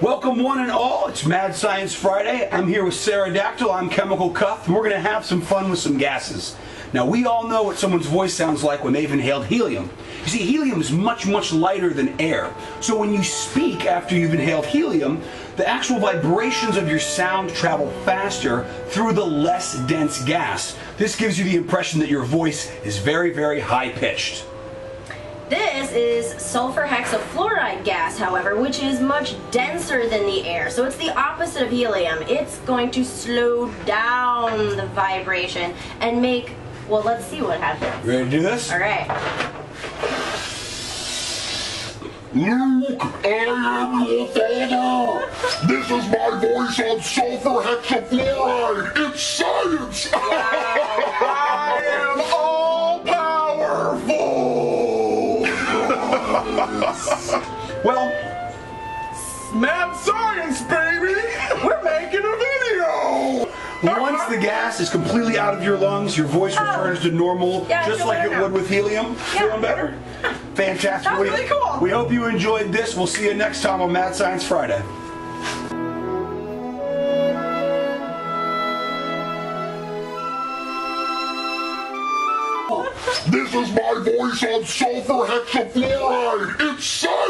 Welcome one and all. It's Mad Science Friday. I'm here with Sarahdactyl. I'm Chemical Cuth, and we're going to have some fun with some gases. Now, we all know what someone's voice sounds like when they've inhaled helium. You see, helium is much, much lighter than air. So when you speak after you've inhaled helium, the actual vibrations of your sound travel faster through the less dense gas. This gives you the impression that your voice is very, very high pitched. This is sulfur hexafluoride gas, however, which is much denser than the air. So it's the opposite of helium. It's going to slow down the vibration and make, well, let's see what happens. You ready to do this? All right. Luke, I am your father. This is my voice on sulfur hexafluoride. It's science. Well, Mad science, baby. We're making a video. once the gas is completely out of your lungs, your voice oh. returns to normal, Oh. Yeah, just like it now. would with helium. Yeah. Feeling better? Fantastic. That was We- really cool. We hope you enjoyed this. We'll see you next time on Mad Science Friday. This is my voice on sulfur hexafluoride. It's science.